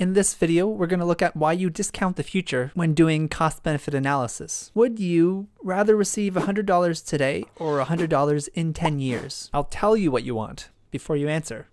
In this video, we're going to look at why you discount the future when doing cost benefit analysis. Would you rather receive $100 today or $100 in 10 years? I'll tell you what you want before you answer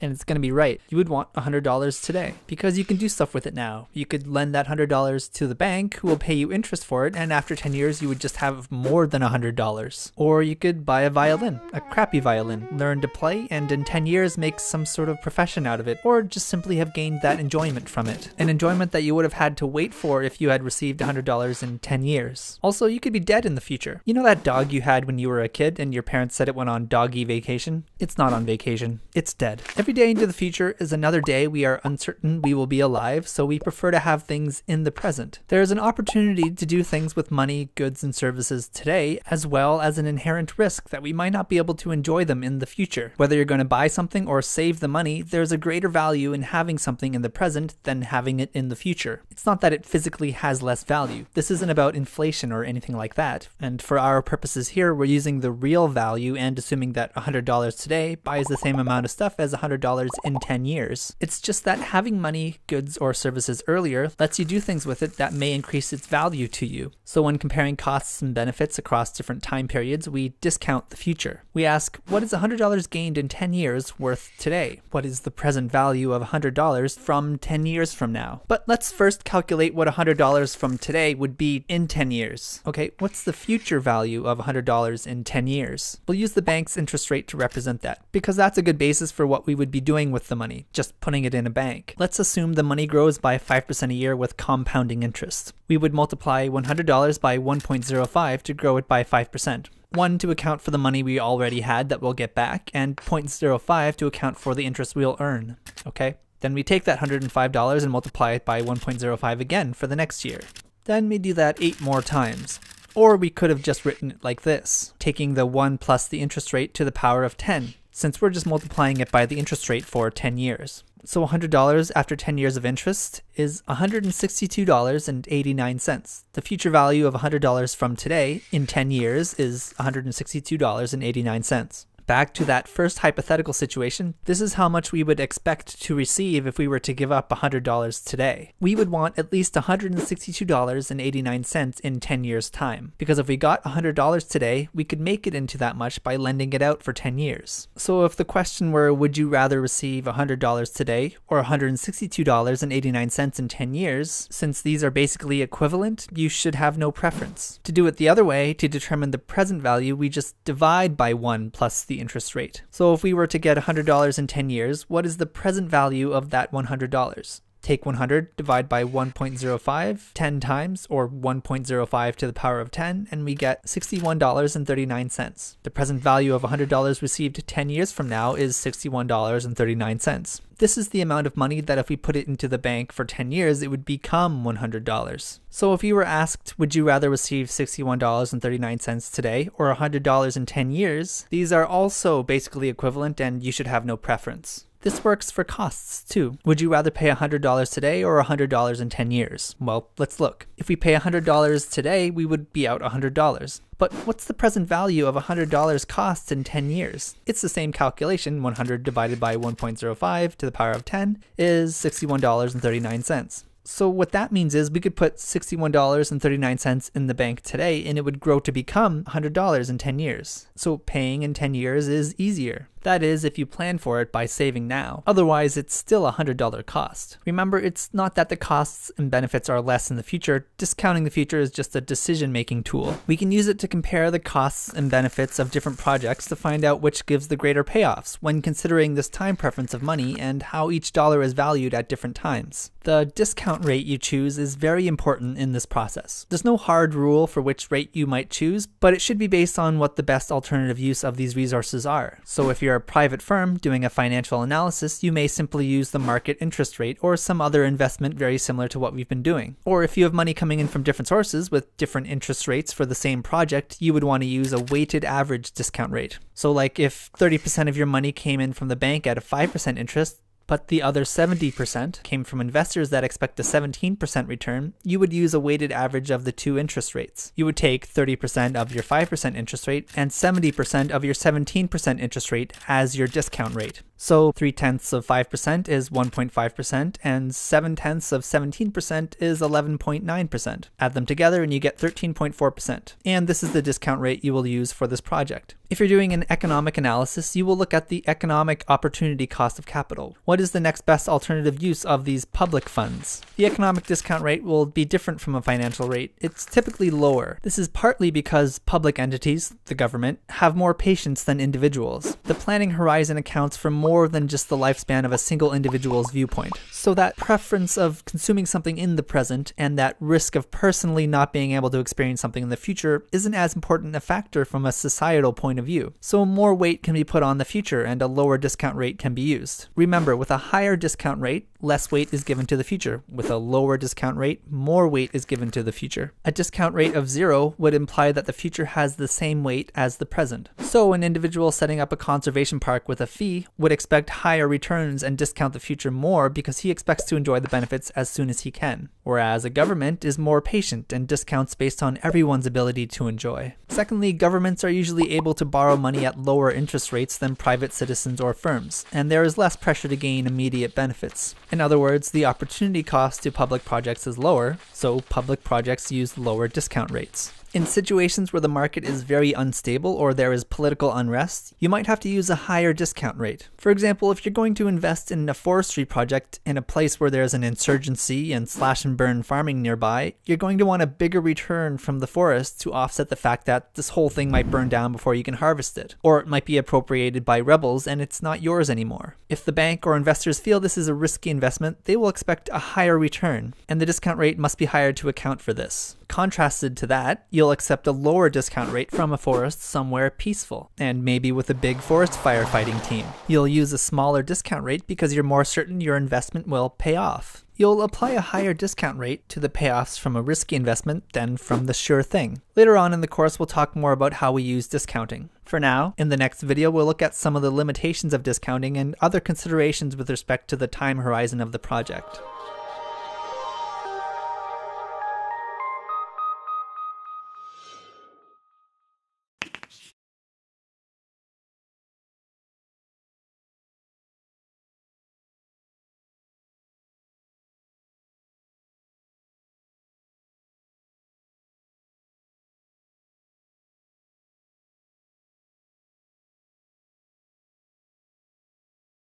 and it's going to be right. You would want $100 today because you can do stuff with it now. You could lend that $100 to the bank who will pay you interest for it, and after 10 years, you would just have more than $100. Or you could buy a violin, a crappy violin, learn to play, and in 10 years make some sort of profession out of it, or just simply have gained that enjoyment from it. An enjoyment that you would have had to wait for if you had received $100 in 10 years. Also, you could be dead in the future. You know that dog you had when you were a kid and your parents said it went on doggy vacation? It's not on vacation, it's dead. Every Every day into the future is another day we are uncertain we will be alive, so we prefer to have things in the present. There is an opportunity to do things with money, goods, and services today, as well as an inherent risk that we might not be able to enjoy them in the future. Whether you're going to buy something or save the money, there's a greater value in having something in the present than having it in the future. It's not that it physically has less value. This isn't about inflation or anything like that. And for our purposes here, we're using the real value and assuming that $100 today buys the same amount of stuff as $100 $100 in 10 years. It's just that having money, goods, or services earlier lets you do things with it that may increase its value to you. So when comparing costs and benefits across different time periods, we discount the future. We ask, what is $100 gained in 10 years worth today? What is the present value of $100 from 10 years from now? But let's first calculate what $100 from today would be in 10 years. Okay, what's the future value of $100 in 10 years? We'll use the bank's interest rate to represent that, because that's a good basis for what we would be doing with the money, just putting it in a bank. Let's assume the money grows by 5% a year with compounding interest. We would multiply $100 by 1.05 to grow it by 5%. 1 to account for the money we already had that we'll get back, and 0.05 to account for the interest we'll earn. Okay? Then we take that $105 and multiply it by 1.05 again for the next year. Then we do that 8 more times. Or we could have just written it like this, taking the 1 plus the interest rate to the power of 10, since we're just multiplying it by the interest rate for 10 years. So $100 after 10 years of interest is $162.89. The future value of $100 from today in 10 years is $162.89 back to that first hypothetical situation, this is how much we would expect to receive if we were to give up $100 today. We would want at least $162.89 in 10 years' time, because if we got $100 today, we could make it into that much by lending it out for 10 years. So if the question were, would you rather receive $100 today or $162.89 in 10 years, since these are basically equivalent, you should have no preference. To do it the other way, to determine the present value, we just divide by 1 plus the interest rate. So if we were to get $100 in 10 years, what is the present value of that $100? Take 100, divide by 1.05 10 times, or 1.05 to the power of 10, and we get $61.39. The present value of $100 received 10 years from now is $61.39. This is the amount of money that if we put it into the bank for 10 years, it would become $100. So if you were asked, would you rather receive $61.39 today or $100 in 10 years, these are also basically equivalent and you should have no preference. This works for costs too. Would you rather pay $100 today or $100 in 10 years? Well, let's look. If we pay $100 today, we would be out $100. But what's the present value of $100 costs in 10 years? It's the same calculation, 100 divided by 1.05 to the power of 10 is $61.39. So what that means is we could put $61.39 in the bank today and it would grow to become $100 in 10 years. So paying in 10 years is easier. That is, if you plan for it by saving now. Otherwise, it's still a $100 cost. Remember, it's not that the costs and benefits are less in the future, discounting the future is just a decision making tool. We can use it to compare the costs and benefits of different projects to find out which gives the greater payoffs when considering this time preference of money and how each dollar is valued at different times. The discount rate you choose is very important in this process. There's no hard rule for which rate you might choose, but it should be based on what the best alternative use of these resources are. So if you're a private firm doing a financial analysis, you may simply use the market interest rate or some other investment very similar to what we've been doing. Or if you have money coming in from different sources with different interest rates for the same project, you would want to use a weighted average discount rate. So like if 30% of your money came in from the bank at a 5% interest, but the other 70% came from investors that expect a 17% return, you would use a weighted average of the two interest rates. You would take 30% of your 5% interest rate and 70% of your 17% interest rate as your discount rate. So 3 tenths of 5% is 1.5%, and 7 tenths of 17% is 11.9%. Add them together and you get 13.4%. And this is the discount rate you will use for this project. If you're doing an economic analysis, you will look at the economic opportunity cost of capital. What is the next best alternative use of these public funds? The economic discount rate will be different from a financial rate. It's typically lower. This is partly because public entities, the government, have more patience than individuals. The planning horizon accounts for more than just the lifespan of a single individual's viewpoint. So that preference of consuming something in the present and that risk of personally not being able to experience something in the future isn't as important a factor from a societal point point of view. So more weight can be put on the future and a lower discount rate can be used. Remember, with a higher discount rate, less weight is given to the future. With a lower discount rate, more weight is given to the future. A discount rate of zero would imply that the future has the same weight as the present. So an individual setting up a conservation park with a fee would expect higher returns and discount the future more because he expects to enjoy the benefits as soon as he can. Whereas a government is more patient and discounts based on everyone's ability to enjoy. Secondly, governments are usually able to borrow money at lower interest rates than private citizens or firms, and there is less pressure to gain immediate benefits. In other words, the opportunity cost to public projects is lower, so public projects use lower discount rates. In situations where the market is very unstable or there is political unrest, you might have to use a higher discount rate. For example, if you're going to invest in a forestry project in a place where there's an insurgency and slash and burn farming nearby, you're going to want a bigger return from the forest to offset the fact that this whole thing might burn down before you can harvest it, or it might be appropriated by rebels and it's not yours anymore. If the bank or investors feel this is a risky investment, they will expect a higher return, and the discount rate must be higher to account for this. Contrasted to that, you'll accept a lower discount rate from a forest somewhere peaceful, and maybe with a big forest firefighting team. You'll use a smaller discount rate because you're more certain your investment will pay off. You'll apply a higher discount rate to the payoffs from a risky investment than from the sure thing. Later on in the course, we'll talk more about how we use discounting. For now, in the next video, we'll look at some of the limitations of discounting and other considerations with respect to the time horizon of the project.